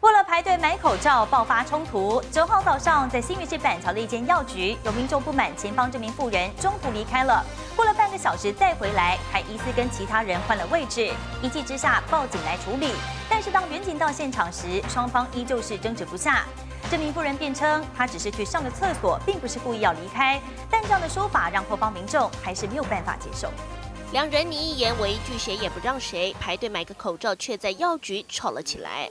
为了排队买口罩爆发冲突，九号早上在新北市板桥的一间药局，有民众不满前方这名妇人中途离开了，过了半个小时再回来，还疑似跟其他人换了位置，一气之下报警来处理。但是当民警到现场时，双方依旧是争执不下。这名妇人辩称，她只是去上个厕所，并不是故意要离开，但这样的说法让后方民众还是没有办法接受。两人你一言我一句，谁也不让谁。排队买个口罩，却在药局吵了起来。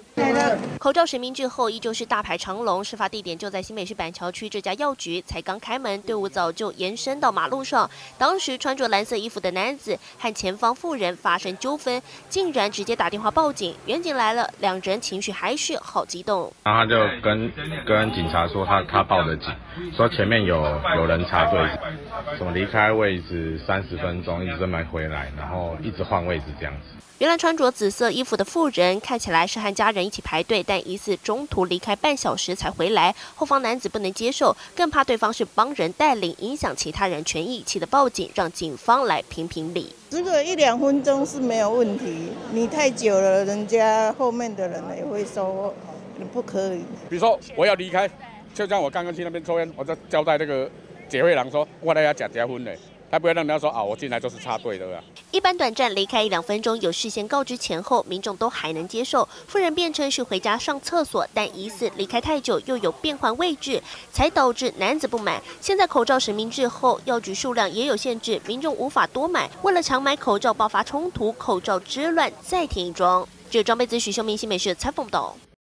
口罩实名制后，依旧是大排长龙。事发地点就在新北市板桥区这家药局，才刚开门，队伍早就延伸到马路上。当时穿着蓝色衣服的男子和前方妇人发生纠纷，竟然直接打电话报警。远警来了，两人情绪还是好激动。然后他就跟跟警察说，他他报的警，说前面有有人插队，怎么离开位置三十分钟，一直买。回来，然后一直换位置这样子。原来穿着紫色衣服的妇人看起来是和家人一起排队，但疑似中途离开半小时才回来。后方男子不能接受，更怕对方是帮人带领，影响其他人权益，气得报警，让警方来评评理。这个一两分钟是没有问题，你太久了，人家后面的人也会说你不可以。比如说我要离开，就像我刚刚去那边抽烟，我在交代那个结会郎说，我来要假结婚的。他不要让人家说啊，我进来就是插队的吧？一般短暂离开一两分钟，有事先告知前后，民众都还能接受。夫人辩称是回家上厕所，但疑似离开太久，又有变换位置，才导致男子不满。现在口罩实名制后，药局数量也有限制，民众无法多买。为了抢买口罩，爆发冲突，口罩之乱再添一桩。这装备资许秀明星美社采访到。